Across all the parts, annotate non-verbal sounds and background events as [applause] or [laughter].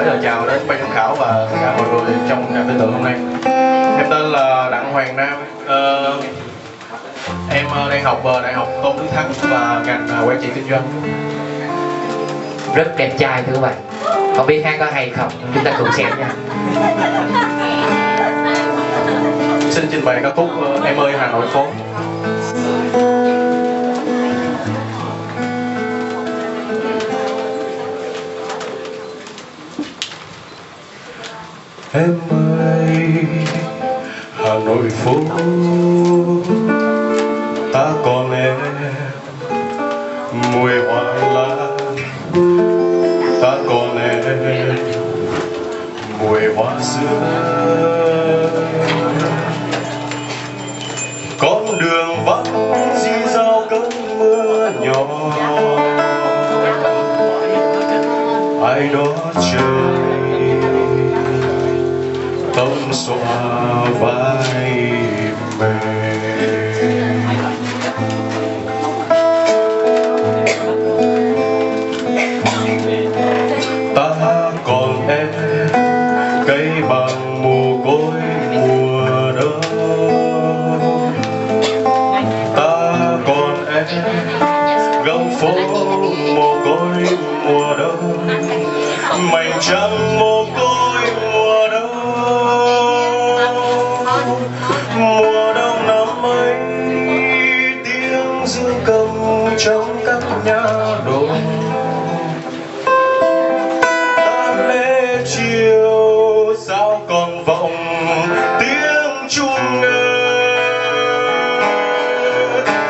gửi lời chào đến ban giám khảo và tất cả mọi người trong ngày tư tưởng hôm nay. Em tên là đặng hoàng nam. Ờ, em ờ, đang học ờ, đại học tôn đức thắng và ngành quản trị kinh doanh. Rất đẹp trai thưa các bạn. Không biết hát có hay không chúng ta cùng xem nha. Xin trình bày ca khúc em ơi hà nội phố em ơi, hà nội phố, ta còn em mùi hoa lá ta còn em mùi hoa xưa. Con xóa vai mềm ta còn em, cây bằng mồ côi mùa đông. Ta còn em, gấm phố mồ côi mùa đông. Mảnh trăng mồ côi nhớ các nhà tan lễ chiều sao còn vọng tiếng chuông ngơ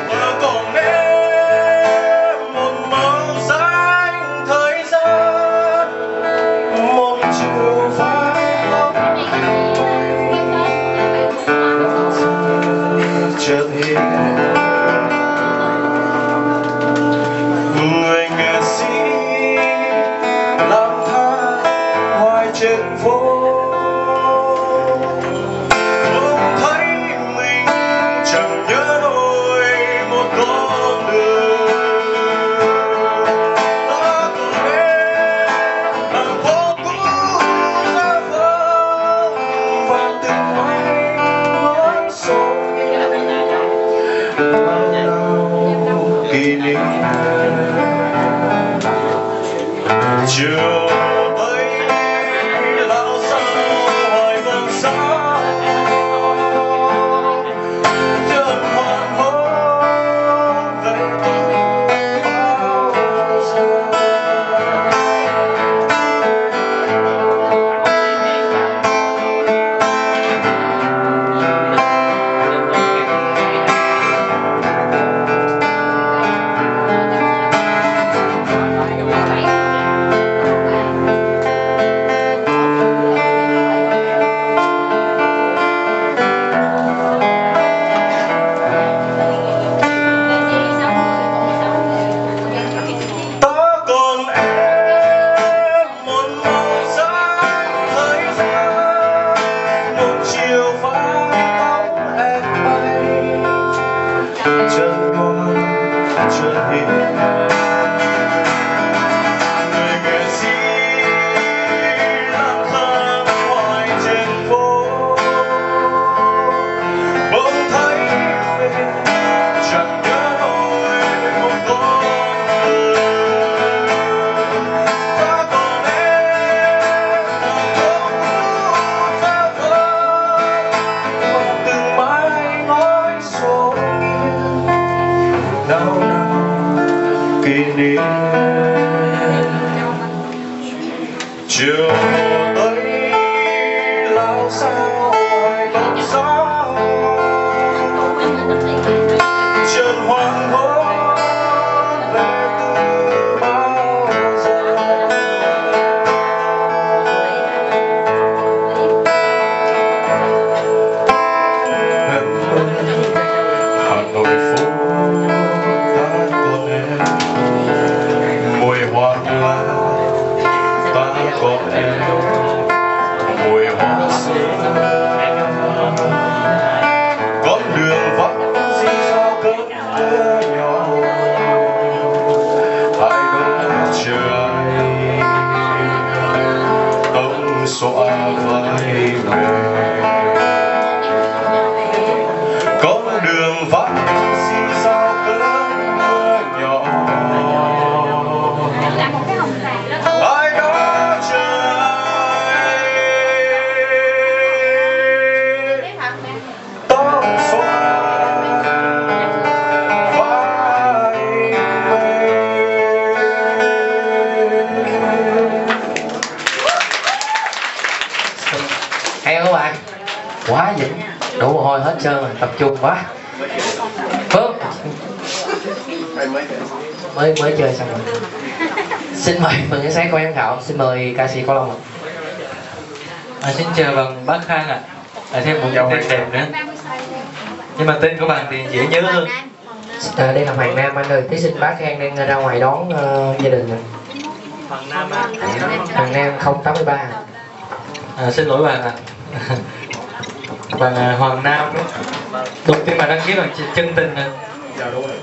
mà còn chân hiền chiều tập trung quá. Phước. Mới mới chơi xong rồi. Xin mời phần ánh sáng của em khảo. Xin mời ca sĩ có long ạ. À, xin chào vâng bác Khang ạ. À. thêm một Chào tên đẹp nữa. Nhưng mà tên của bạn thì dễ nhớ hơn. À, đây là hoàng nam anh ơi. Thí sinh bác khang đang ra ngoài đón ờ, gia đình rồi. Hoàng Nam ạ. Hoàng nam 083 à, xin lỗi bạn ạ. Bạn à, Hoàng Nam. đúng đầu tiên mà đăng ký bằng chân tình ạ. dạ đúng rồi.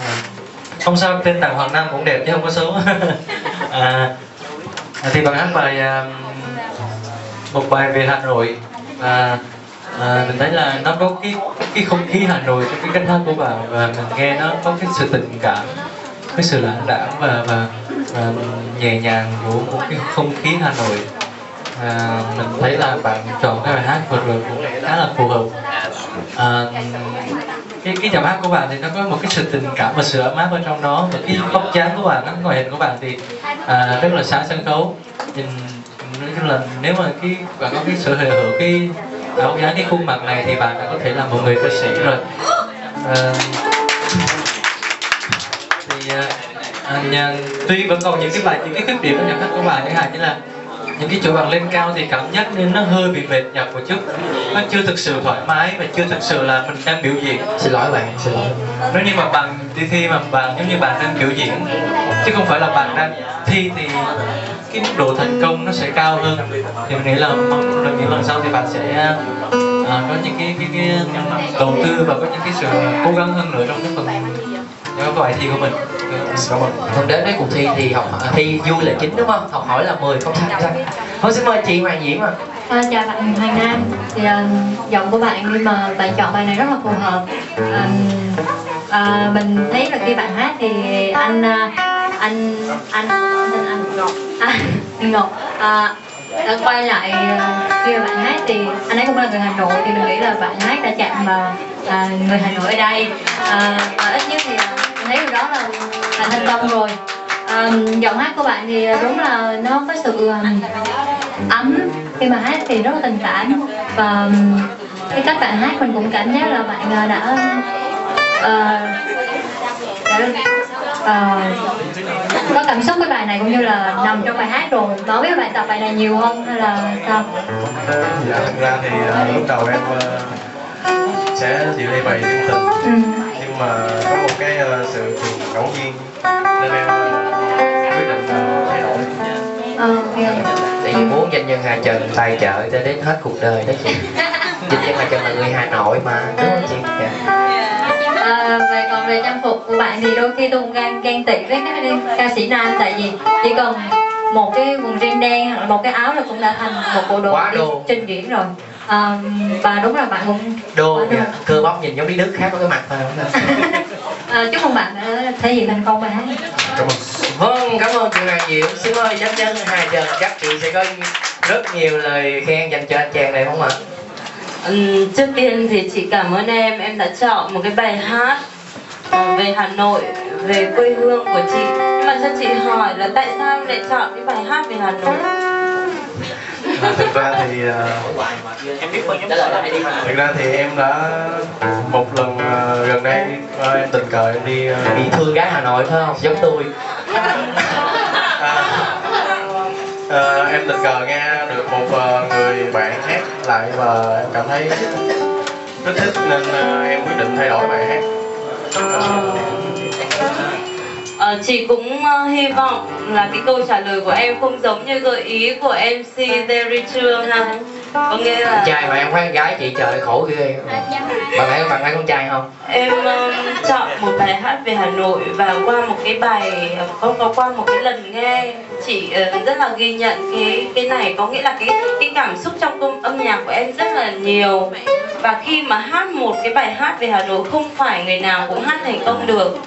À, không sao tên bạn Hoàng Nam cũng đẹp chứ không có xấu [laughs] à, à, thì bạn hát bài à, một bài về Hà Nội. À, à, mình thấy là nó có cái cái không khí Hà Nội trong cái cách hát của bạn và mình nghe nó có cái sự tình cảm cái sự lãng đãng và, và, và nhẹ nhàng của một cái không khí Hà Nội à, mình thấy là bạn chọn cái bài hát vừa rồi cũng khá là phù hợp. À, cái cái giọng hát của bạn thì nó có một cái sự tình cảm và sự ấm áp ở trong đó và cái tóc dáng của bạn cái ngoại hình của bạn thì à, rất là sáng sân khấu. Nhìn nói chung là nếu mà cái bạn có cái sự hề hữu cái áo dáng cái khuôn mặt này thì bạn đã có thể là một người ca sĩ rồi. À, thì à, à, nhà, tuy vẫn còn những cái bài những cái khuyết điểm trong giọng hát của bạn chẳng hạn như là những cái chỗ bạn lên cao thì cảm giác nên nó hơi bị mệt nhọc một chút. Nó chưa thực sự thoải mái và chưa thực sự là mình đang biểu diễn. Xin lỗi bạn xin lỗi. Nếu như mà bạn đi thi mà bạn giống như bạn đang biểu diễn chứ không phải là bạn đang thi thì cái mức độ thành công nó sẽ cao hơn. Thì mình nghĩ là mong là những lần sau thì bạn sẽ à, có những cái cái, cái đầu tư và có những cái sự cố gắng hơn nữa trong cái phần cái bài thi của mình cảm ơn. Còn đến với cuộc thi thì học thi vui là chính đúng không? Học hỏi là 10 không sai sao? Thôi xin mời chị Hoàng Diễm ạ. À, chào bạn Hoàng Nam. Thì uh, giọng của bạn nhưng mà bạn chọn bài này rất là phù hợp. À, à, mình thấy là khi bạn hát thì anh à, anh anh anh, anh. Ngọc. À, anh Ngọc. À, đã quay lại à, khi mà bạn hát thì anh ấy cũng là người Hà Nội thì mình nghĩ là bạn hát đã chạm vào à, người Hà Nội ở đây. À, và ít nhất thì à, thấy điều đó là là thành công rồi. À, giọng hát của bạn thì đúng là nó có sự ấm. Khi mà hát thì rất là tình cảm. Và cái cách bạn hát mình cũng cảm giác là bạn à, đã ờ, đã ờ, có cảm xúc với bài này cũng như là nằm trong bài hát rồi. Có biết bạn tập bài này nhiều không hay là sao? Dạ ra thì ờ, lúc đầu em ờ, sẽ chịu đi bài tình ừ. Nhưng mà có một cái ờ, sự ngẫu nhiên nên em quyết định ờ, thay đổi Ờ, Tại vì muốn danh nhân Hà Trần tài trợ cho đến hết cuộc đời đó chị. Danh nhân Hà Trần là người Hà Nội mà, đúng không chị? Dạ. À, về còn về trang phục của bạn thì đôi khi tôi cũng ghen, ghen tị với các ca sĩ nam tại vì chỉ cần một cái quần jean đen hoặc là một cái áo là cũng đã thành một bộ đồ Quá đi đồ. trình diễn rồi à, và đúng là bạn cũng Đô kìa, cơ bắp nhìn giống đi Đức khác có cái mặt thôi. à, [laughs] chúc mừng bạn đã thể hiện thành công bài hát cảm ơn. Vâng, cảm ơn chị Hoàng Diễm. Xin mời danh nhân Hà Trần chắc chị sẽ có rất nhiều lời khen dành cho anh chàng này không ạ? Ừm, trước tiên thì chị cảm ơn em. Em đã chọn một cái bài hát ờ, về Hà Nội về quê hương của chị. Nhưng mà cho chị hỏi là tại sao em lại chọn cái bài hát về Hà Nội thực ra thì Trả lời lại đi. thực ra thì em đã một lần ờ, gần đây ờ, em tình cờ em đi Bị thương gái Hà Nội phải không? Giống tôi. à, em tình cờ nghe được một người bạn hát lại và em cảm thấy rất thích nên em quyết định thay đổi bài hát Ờ, Ờ, chị cũng ờ, hy vọng là cái câu trả lời của em không giống như gợi ý của MC Terry Trương ha? Có nghĩa con là trai mà em khoái con gái chị trời khổ ghê. Bạn thấy bạn thấy con trai không? Em um, chọn một bài hát về Hà Nội và qua một cái bài có có qua một cái lần nghe chị uh, rất là ghi nhận cái cái này. Có nghĩa là cái cái cảm xúc trong công âm nhạc của em rất là nhiều. Và khi mà hát một cái bài hát về Hà Nội không phải người nào cũng hát thành công được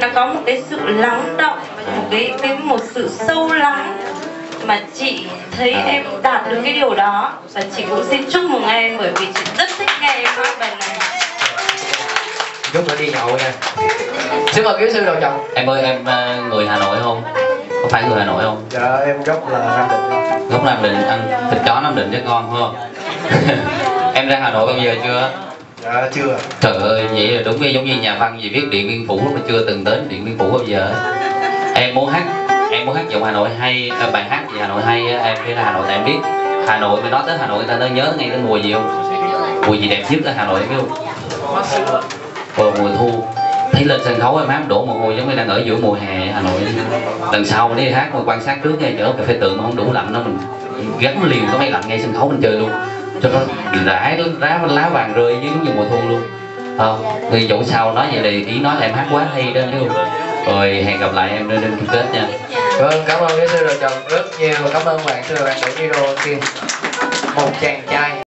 nó có một cái sự lắng động một cái cái một sự sâu lắng mà chị thấy em đạt được cái điều đó. Và chị cũng xin chúc mừng em bởi vì chị rất thích nghe em hát bài này. Chút nữa đi nhậu nha xin mời kỹ sư đầu chồng em ơi em ờ, người Hà Nội không? Có phải người Hà Nội không? Dạ em gốc là nam định gốc Nam Định ăn thịt chó Nam Định con phải không? [laughs] Em ra Hà Nội bao giờ chưa dạ chưa. Trời ơi vậy là đúng như giống như nhà văn gì viết điện biên phủ mà chưa từng đến điện biên phủ bao giờ em muốn hát em muốn hát giọng Hà Nội hay à, bài hát gì Hà Nội hay em phải ra Hà Nội tại em biết. Hà Nội mà nói tới Hà Nội người ta nhớ ngay đến mùa gì không? Mùa gì đẹp nhất ở Hà Nội biết không? Vào mùa thu. Thấy lên sân khấu em hát đổ mồ hôi giống như đang ở giữa mùa hè Hà Nội. Lần sau đi hát mà quan sát trước nghe chở cà phê tượng mà không đủ lạnh đó mình gắn liền cái máy lạnh ngay sân khấu mình chơi luôn cho nó rải lá lá vàng rơi dưới giống như mùa thu luôn. Không người dẫu sao nói vậy thì ý nói là em hát quá hay đó hiểu không? Rồi hẹn gặp lại em trên chung kết nha vâng cảm ơn kỹ sư đầu chồng rất nhiều. Cảm ơn bạn. Sư bạn đổi video kia một chàng trai